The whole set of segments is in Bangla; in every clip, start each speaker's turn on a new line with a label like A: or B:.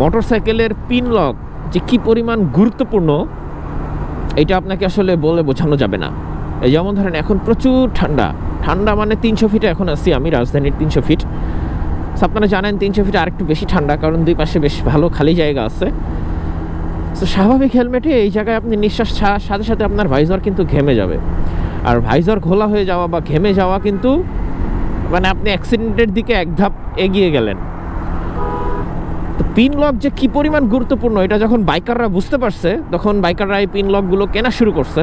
A: মোটর সাইকেলের পিন লক যে কী পরিমাণ গুরুত্বপূর্ণ, এটা আপনাকে আসলে বলে বোঝানো যাবে না। এই যেমন ধরেন, এখন প্রচুর ঠান্ডা। ঠান্ডা মানে তিনশো ফিটে এখন আছি আমি, রাজধানীর তিনশো ফিট আপনারা জানেন তিনশো ফিটে আরেকটু বেশি ঠান্ডা, কারণ দুই পাশে বেশ ভালো খালি জায়গা আছে। তো স্বাভাবিক হেলমেটে এই জায়গায় আপনি নিঃশ্বাস সাথে সাথে আপনার ভাইজর কিন্তু ঘেমে যাবে। আর ভাইজর খোলা হয়ে যাওয়া বা ঘেমে যাওয়া কিন্তু মানে আপনি অ্যাক্সিডেন্টের দিকে এক ধাপ এগিয়ে গেলেন। পিন লক যে কি পরিমাণ গুরুত্বপূর্ণ, এটা যখন বাইকাররা বুঝতে পারছে, তখন বাইকাররা এই পিন লকগুলো কেনা শুরু করছে।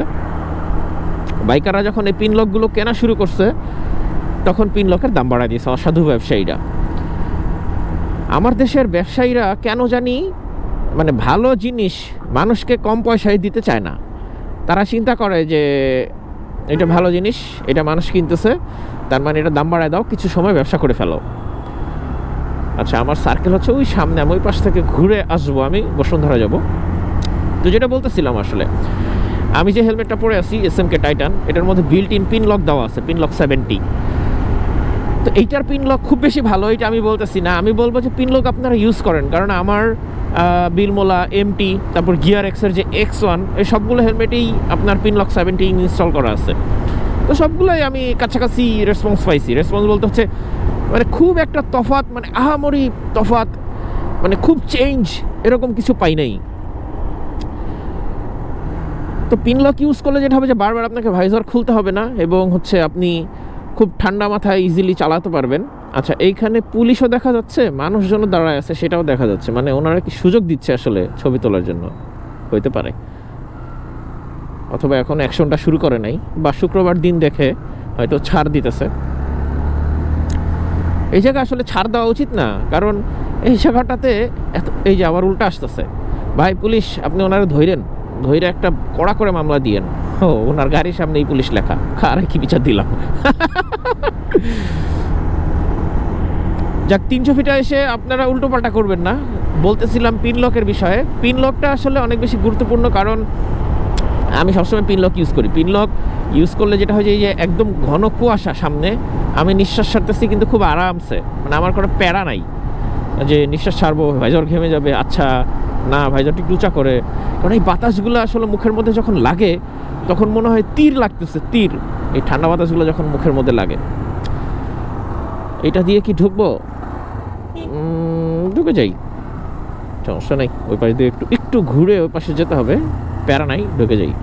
A: বাইকাররা যখন এই পিন লকগুলো কেনা শুরু করছে, তখন পিন লকের দাম বাড়ায় দিয়েছে অসাধু ব্যবসায়ীরা। আমার দেশের ব্যবসায়ীরা কেন জানি মানে ভালো জিনিস মানুষকে কম পয়সায় দিতে চায় না। তারা চিন্তা করে যে এটা ভালো জিনিস, এটা মানুষ কিনতেছে, তার মানে এটা দাম বাড়ায় দাও, কিছু সময় ব্যবসা করে ফেলো। আচ্ছা আমার সার্কেল হচ্ছে ওই সামনে, আমি ওই পাশ থেকে ঘুরে আসব, আমি বসুন্ধরা যাব। তো যেটা বলতেছিলাম আসলে, আমি যে হেলমেটটা পরে আছি এস এম কে টাইটান এটার মধ্যে বিল্ট ইন পিন লক দেওয়া আছে পিন লক সেভেন্টি তো এইটার পিন লক খুব বেশি ভালো এটা আমি বলতেছি না, আমি বলব যে পিন লক আপনারা ইউজ করেন, কারণ আমার বিলমোলা এমটি তারপর গিয়ার এক্সের যে এক্স ওয়ান এই সবগুলো হেলমেটেই আপনার পিন লক সেভেন্টি ইনস্টল করা আছে। তো সবগুলোই আমি কাছাকাছি রেসপন্স পাইছি। রেসপন্স বলতে হচ্ছে মানে খুব একটা তফাত মানে আহামরি তফাত মানে খুব চেঞ্জ এরকম কিছু পাই নাই। তো পিন লক ইউজ করলে যেটা হবে যে বারবার আপনাকে ভাইজার খুলতে হবে না এবং হচ্ছে আপনি খুব ঠান্ডা মাথায় ইজিলি চালাতে পারবেন। আচ্ছা এইখানে পুলিশও দেখা যাচ্ছে, মানুষজনও দাঁড়ায় আছে, সেটাও দেখা যাচ্ছে। মানে ওনারা কি সুযোগ দিচ্ছে আসলে ছবি তোলার জন্য? হইতে পারে। অথবা এখন অ্যাকশনটা শুরু করে নাই, বা শুক্রবার দিন দেখে হয়তো ছাড় দিতেছে। এই জায়গায় আসলে ছাড় দেওয়া উচিত না, কারণ এই জায়গাটাতে এই যে আবার উল্টা আসতেছে। ভাই, পুলিশ, আপনি ওনারা ধৈরেন, ধৈরে একটা কড়া করে মামলা দিয়েন। ও, ওনার গাড়ির সামনে এই পুলিশ লেখা। আর কি বিচার দিলাম। যাক, তিনশো ফিটা এসে আপনারা উল্টো পাল্টা করবেন না। বলতেছিলাম পিন লকের বিষয়ে। পিন লকটা আসলে অনেক বেশি গুরুত্বপূর্ণ, কারণ আমি সবসময় পিন লক ইউজ করি। পিনলক ইউজ করলে যেটা হয় যে, এই যে একদম ঘন কুয়াশা সামনে, আমি নিঃশ্বাস ছাড়তেছি কিন্তু খুব আরামসে। মানে আমার কোনো প্যারা নাই যে নিঃশ্বাস ছাড়বো, ভাইজর ঘেমে যাবে আচ্ছা না ভাইজরটি লুচা করে। কারণ এই বাতাসগুলো আসলে মুখের মধ্যে যখন লাগে, তখন মনে হয় তীর লাগতেছে, তীর। এই ঠান্ডা বাতাসগুলো যখন মুখের মধ্যে লাগে। এটা দিয়ে কি ঢুকবো? ঢুকে যাই। সমস্যা নেই। ওই পাশ দিয়ে একটু একটু ঘুরে ওই পাশে যেতে হবে। প্যারা নাই, ঢুকে যাই।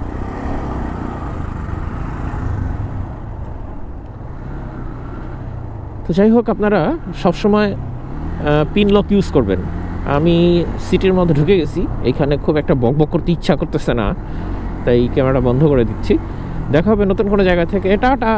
A: তো যাই হোক, আপনারা সবসময় পিন লক ইউজ করবেন। আমি সিটির মধ্যে ঢুকে গেছি, এখানে খুব একটা বক বক করতে ইচ্ছা করতেছে না, তাই ক্যামেরা বন্ধ করে দিচ্ছি। দেখা হবে নতুন কোনো জায়গা থেকে। এটা টাটা!